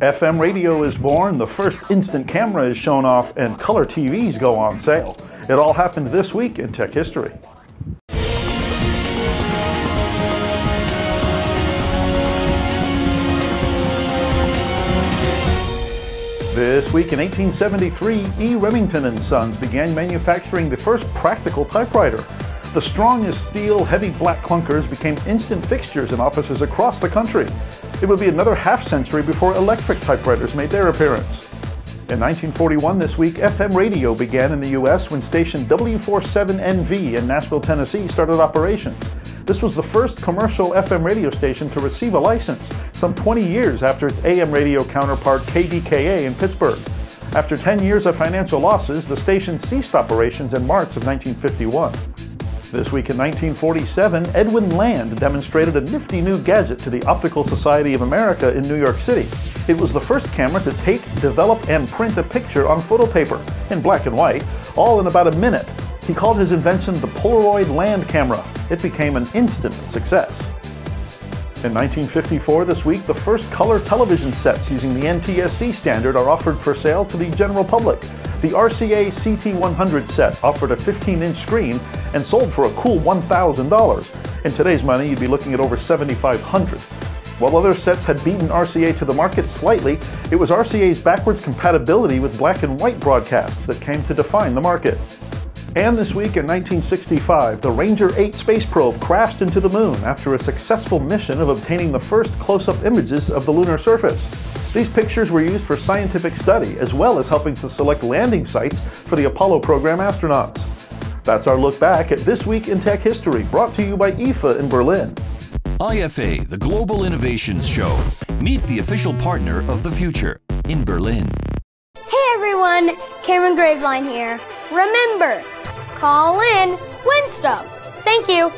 FM radio is born, the first instant camera is shown off, and color TVs go on sale. It all happened this week in tech history. This week in 1873, E. Remington and Sons began manufacturing the first practical typewriter. The strong as steel, heavy black clunkers became instant fixtures in offices across the country. It would be another half century before electric typewriters made their appearance. In 1941 this week, FM radio began in the U.S. when station W47NV in Nashville, Tennessee started operations. This was the first commercial FM radio station to receive a license, some 20 years after its AM radio counterpart KDKA in Pittsburgh. After 10 years of financial losses, the station ceased operations in March of 1951. This week in 1947, Edwin Land demonstrated a nifty new gadget to the Optical Society of America in New York City. It was the first camera to take, develop, and print a picture on photo paper, in black and white, all in about a minute. He called his invention the Polaroid Land camera. It became an instant success. In 1954, this week, the first color television sets using the NTSC standard are offered for sale to the general public. The RCA CT100 set offered a 15-inch screen and sold for a cool $1,000. In today's money, you'd be looking at over 7,500. While other sets had beaten RCA to the market slightly, it was RCA's backwards compatibility with black and white broadcasts that came to define the market. And this week in 1965, the Ranger 8 space probe crashed into the moon after a successful mission of obtaining the first close-up images of the lunar surface. These pictures were used for scientific study, as well as helping to select landing sites for the Apollo program astronauts. That's our look back at This Week in Tech History, brought to you by IFA in Berlin. IFA, the Global Innovations Show. Meet the official partner of the future in Berlin. Hey everyone, Cameron Graveline here. Remember, call in, win stuff. Thank you.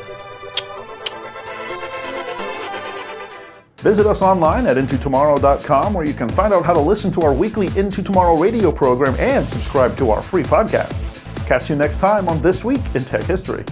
Visit us online at intotomorrow.com where you can find out how to listen to our weekly Into Tomorrow radio program and subscribe to our free podcasts. Catch you next time on This Week in Tech History.